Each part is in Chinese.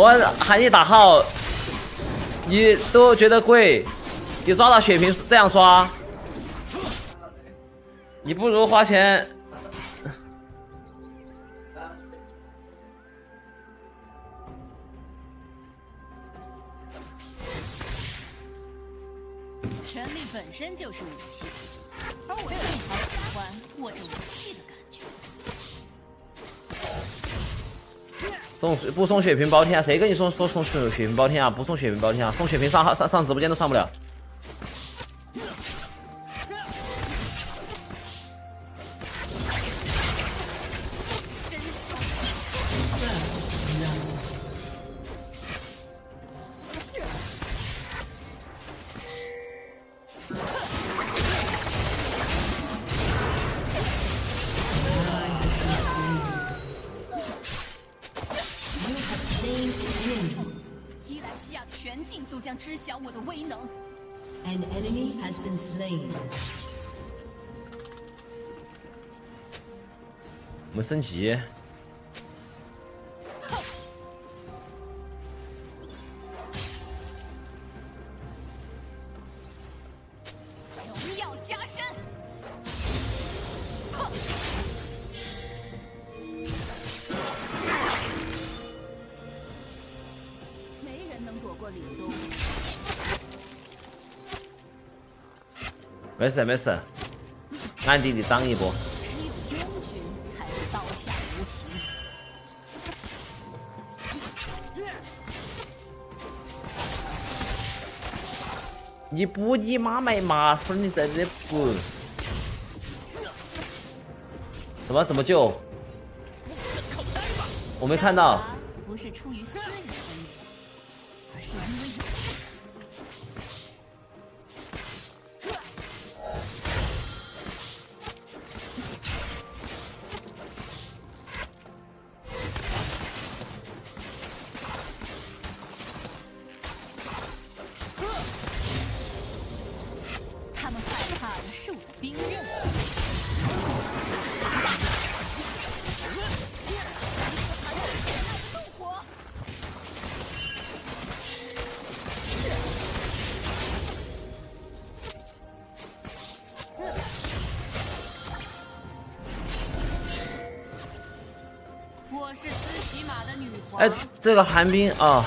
我喊你打号，你都觉得贵，你抓到血瓶这样刷，你不如花钱。权力本身就是武器，而我正好喜欢握着武器的感觉。送不送血瓶包天啊？谁跟你说说送血血瓶包天啊？不送血瓶包天啊？送血瓶上号上上直播间都上不了。将知晓我的威能。An enemy has been slain. 我们升级，没事没事，暗地里当一波。只有将军才会刀下无情。你不你妈卖麻粉，你在这补？怎么怎么救？我没看到。不是出于私人，而是因为是我的兵刃。我是斯奇马的女皇，哎，这个寒冰啊，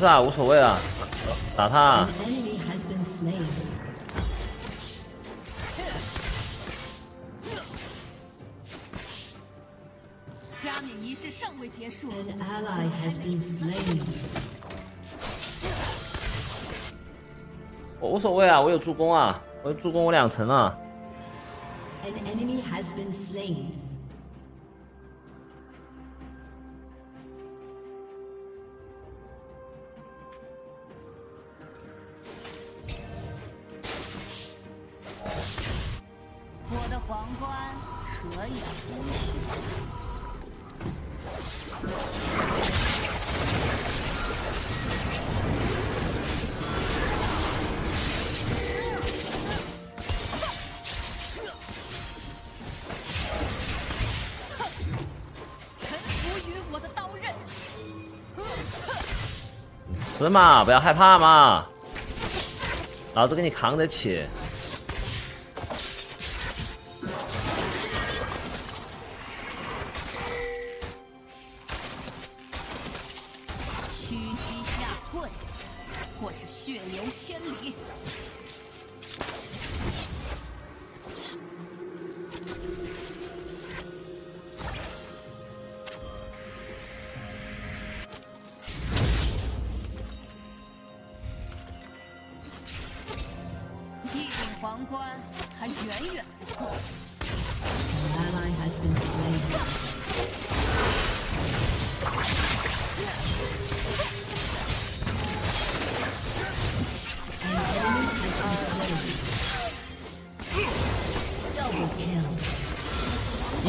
事啊，无所谓啊，打他啊。加冕仪式尚未结束.我无所谓啊，我有助攻啊，我有助攻我两层啊。An enemy has been slain. 吃嘛，不要害怕嘛，老子给你扛得起。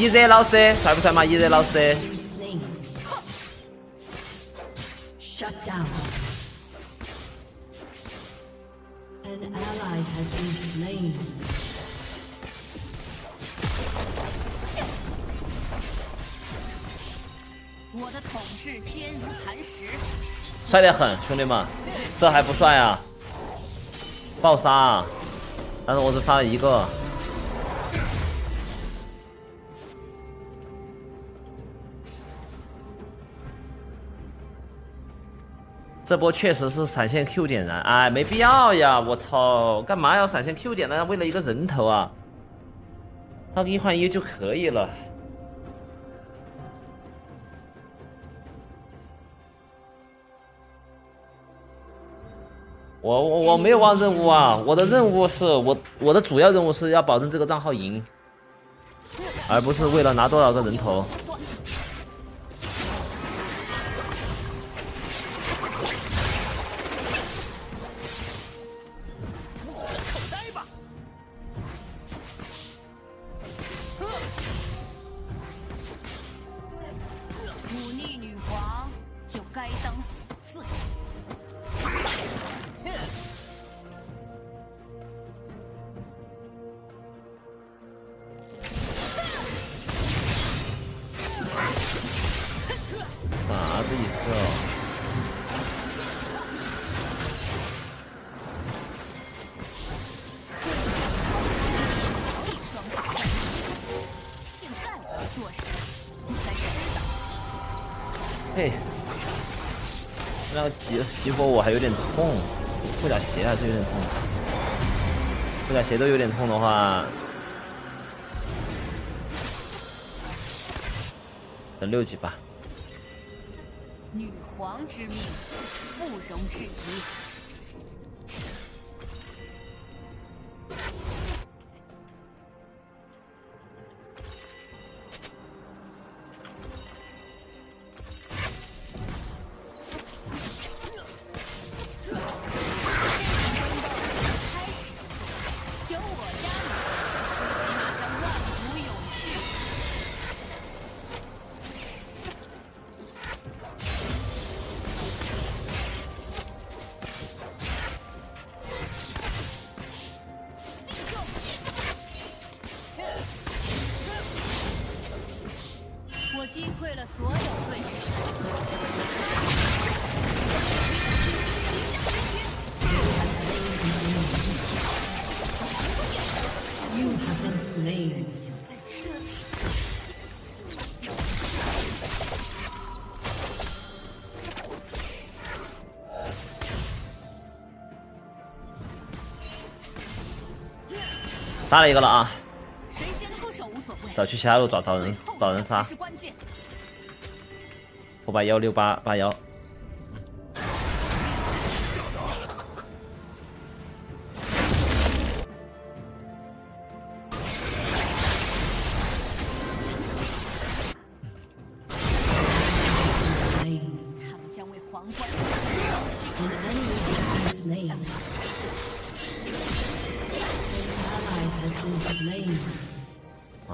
伊泽老师帅不帅嘛？伊泽老师。我的统治坚如磐石，帅得很，兄弟们，这还不帅啊？爆杀，但是我只杀了一个。这波确实是闪现 Q 点燃，哎，没必要呀！我操，干嘛要闪现 Q 点燃？为了一个人头啊？他一换一就可以了。我我我没有忘任务啊！我的任务是我我的主要任务是要保证这个账号赢，而不是为了拿多少个人头。逆女皇，就该当死罪。激激活我还有点痛，护甲鞋还是有点痛。护甲鞋都有点痛的话，等六级吧。女皇之命，不容置疑。Been slain. 在这里。杀了一个了啊！谁先出手无所谓，找去其他路找找人找人杀。我把幺六八八幺。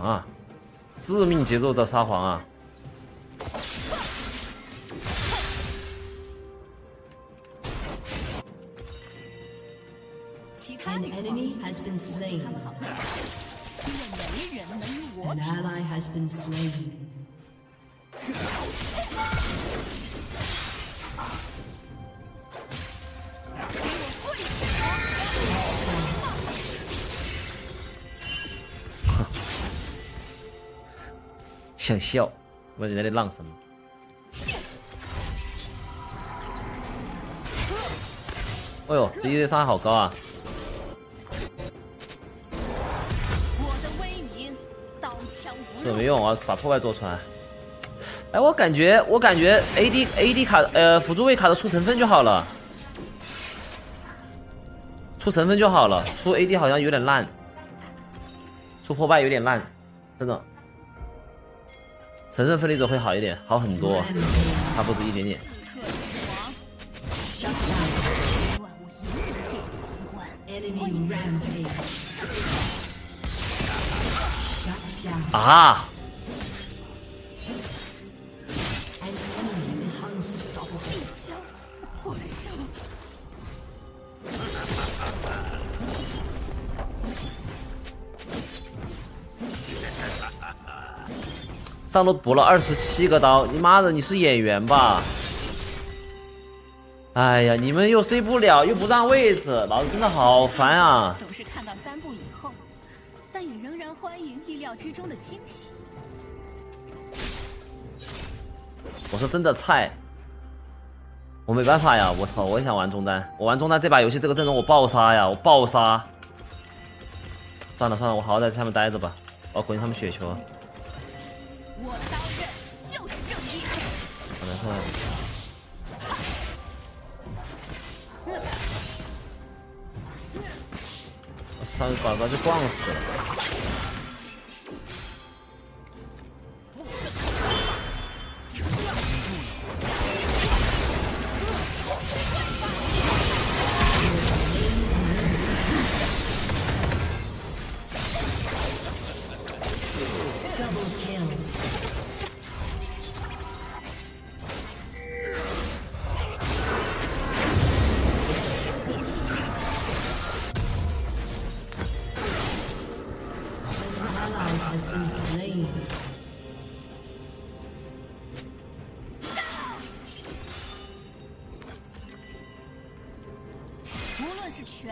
啊，致命节奏的沙皇啊！其他 An enemy has been slain. 好了，愿没人能与我想笑，问人家在浪什么？哎呦，这一伤害好高啊！这没用，啊把破坏做出来。哎，我感觉，我感觉 A D A D 卡，呃，辅助位卡的出成分就好了，出成分就好了。出 A D 好像有点烂，出破败有点烂，真的。神圣分离者会好一点，好很多，它不止一点点。啊上路补了二十七个刀，你妈的，你是演员吧？哎呀，你们又 C 不了，又不让位置，老子真的好烦啊！总是看到三步以后，但也仍然欢迎意料之中的惊喜。我是真的菜，我没办法呀！我操，我也想玩中单，我玩中单这把游戏这个阵容我爆杀呀，我爆杀！算了算了，我好好在下面待着吧，我要滚他们雪球。我的刀刃就是正义。好难受啊！我上去把把就撞死了。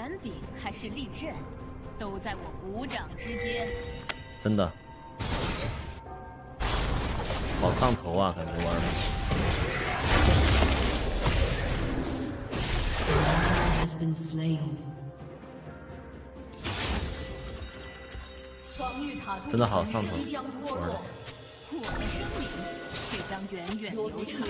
是权柄还是利刃，都在我鼓掌之间。真的，好上头啊！感觉玩的。真的好上头。我的生命会将源远流长。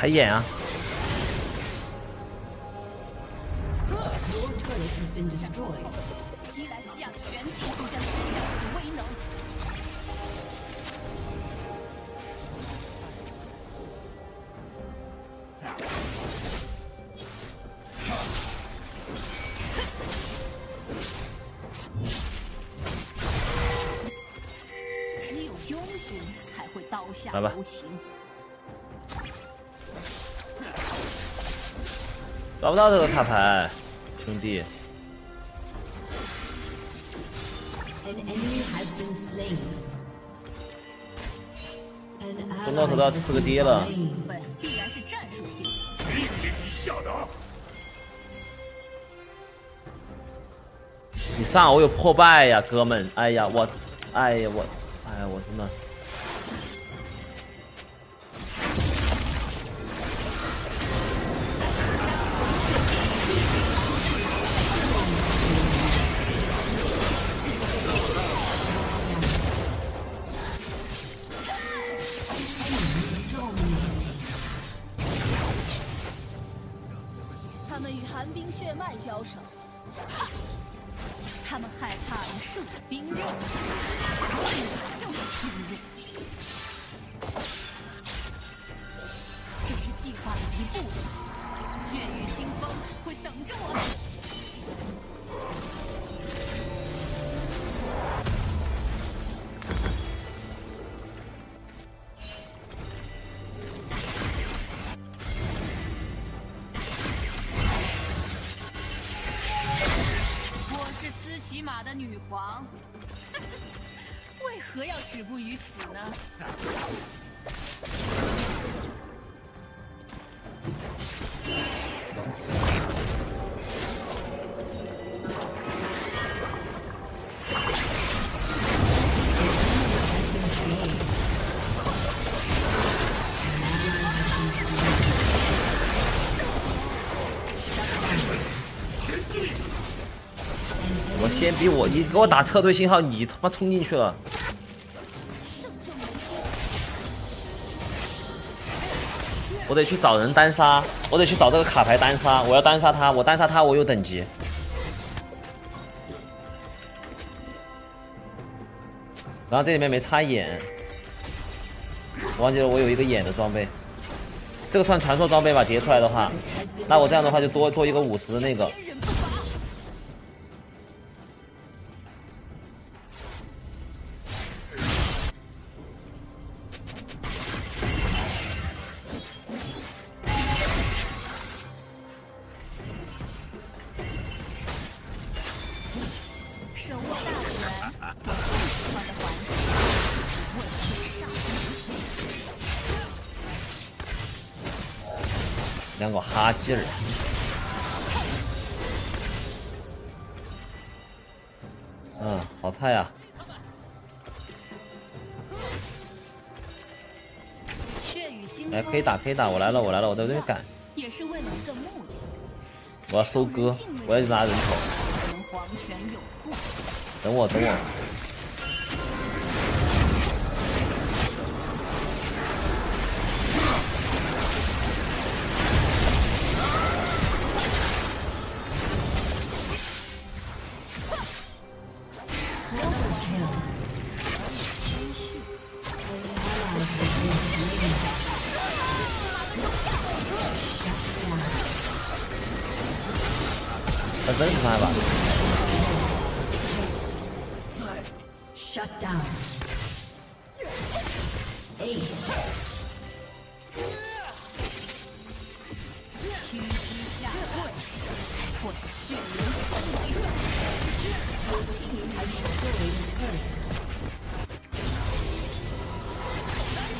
还演啊！伊莱西亚的全境都将知晓我的威能。只有庸君才会刀下留情。抓不到这个卡牌，兄弟。中到时都要吃个爹了。必然是战术性。命令你下达。你上，我有破败呀，哥们！哎呀，我，哎呀，我，哎呀，我真的。他们与寒冰血脉交手，他们害怕的是冰刃，我就是冰刃。这是计划的一部分，血雨腥风会等着我。止步于此呢？我先比我你给我打撤退信号你他妈冲进去了。我得去找人单杀，我得去找这个卡牌单杀，我要单杀他，我单杀他我有等级。然后这里面没插眼，我忘记了我有一个眼的装备，这个算传说装备吧？叠出来的话，那我这样的话就多做一个五十的那个。可以打，我来了，我来了，我在这边赶，也是为了一个目的。我要收割，我要去拿人头。等我，等我。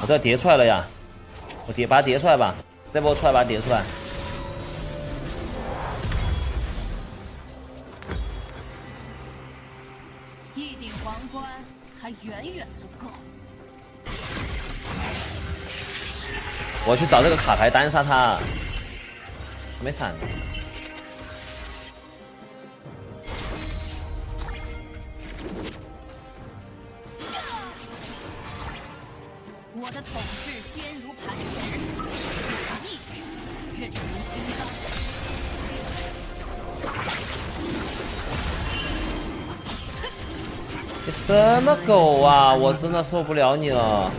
我这叠出来了呀，我叠把它叠出来吧，这波出来把它叠出来。一顶皇冠还远远不够。我去找这个卡牌单杀他，没闪。什么狗啊！我真的受不了你了。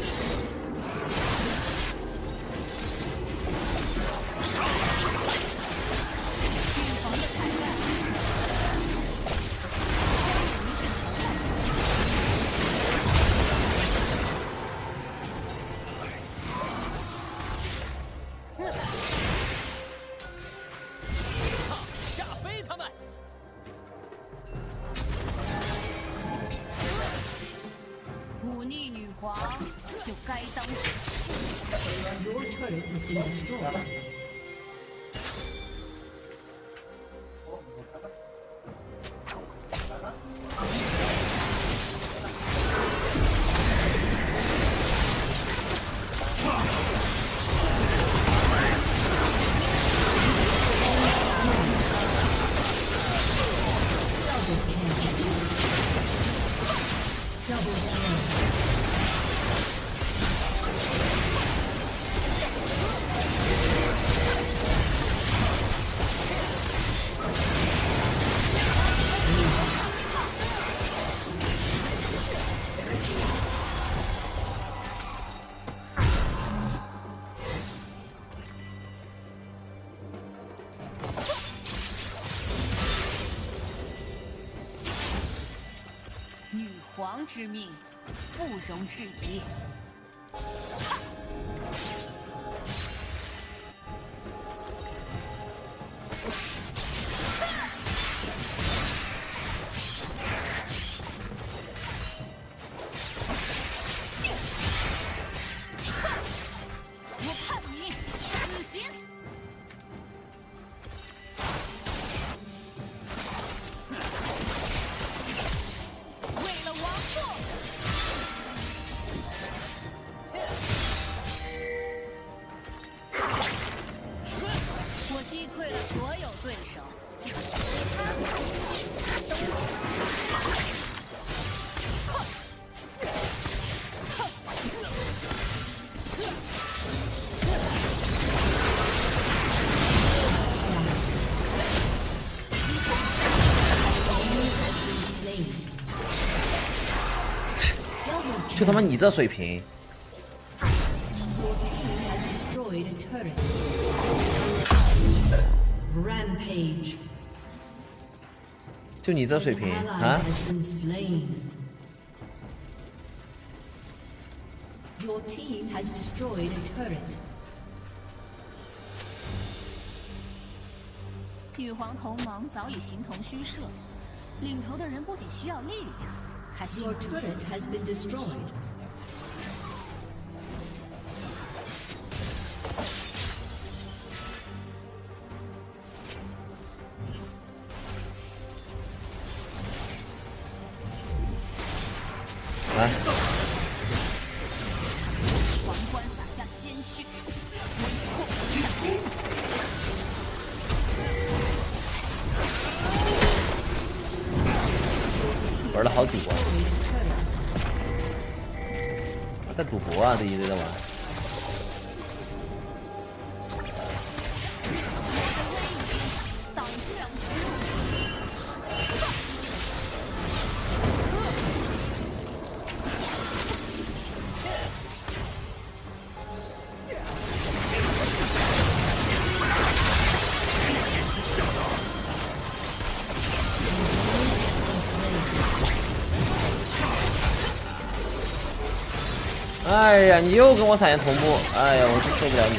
之命，不容置疑。就他妈你这水平，就你这水平啊！has been slain. Your team has destroyed a turret. 玉皇同盟早已形同虚设，领头的人不仅需要力量，还需要 Your turret has been destroyed. 来，赌博啊，这一堆的玩。哎呀，你又跟我闪现同步，哎呀，我真受不了你。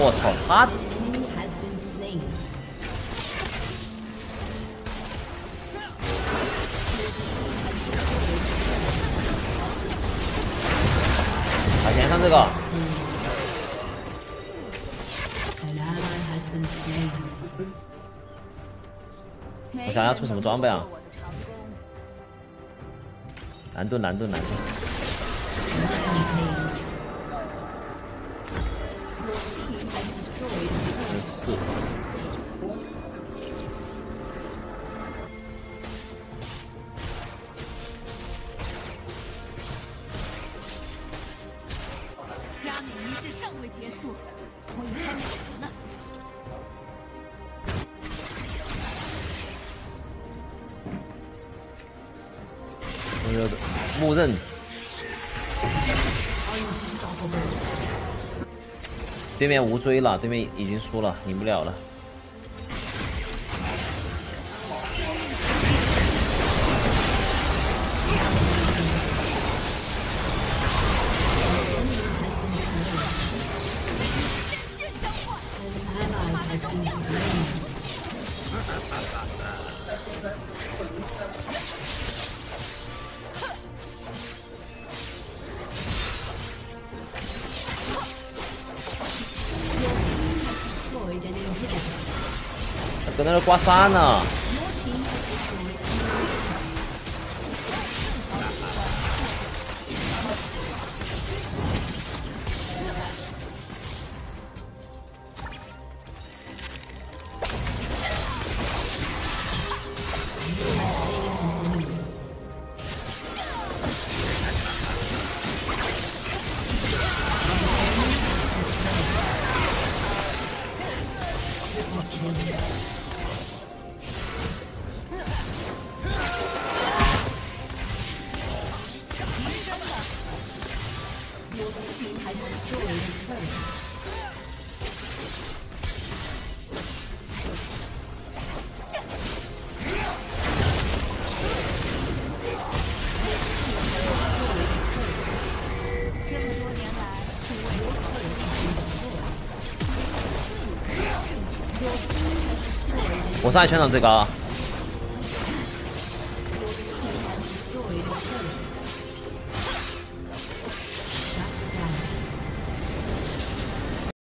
我操，他装备啊。难度难度难度。四。加冕仪式尚未结束个默认。对面无追了，对面已经输了，赢不了了。那儿刮痧呢。我上海全场最高！